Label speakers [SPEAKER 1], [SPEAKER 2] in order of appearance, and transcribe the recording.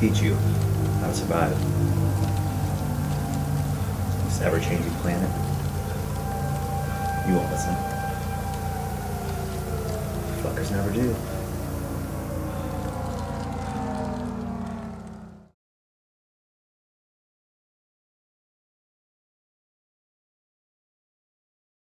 [SPEAKER 1] teach you how to survive. This ever-changing planet. You won't listen. Fuckers never do.